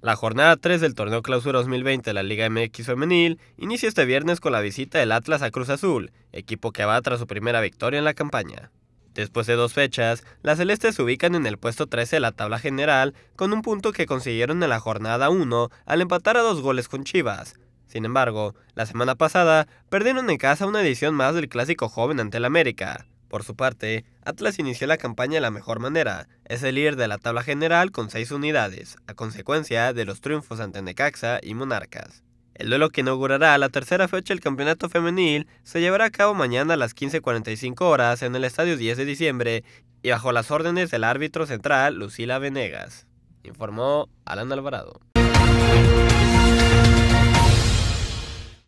La jornada 3 del torneo Clausura 2020 de la Liga MX Femenil inicia este viernes con la visita del Atlas a Cruz Azul, equipo que va tras su primera victoria en la campaña. Después de dos fechas, las celestes se ubican en el puesto 13 de la tabla general, con un punto que consiguieron en la jornada 1 al empatar a dos goles con Chivas. Sin embargo, la semana pasada perdieron en casa una edición más del clásico joven ante el América. Por su parte, Atlas inició la campaña de la mejor manera. Es el líder de la tabla general con 6 unidades, a consecuencia de los triunfos ante Necaxa y Monarcas. El duelo que inaugurará la tercera fecha del campeonato femenil se llevará a cabo mañana a las 15.45 horas en el estadio 10 de diciembre y bajo las órdenes del árbitro central Lucila Venegas, informó Alan Alvarado.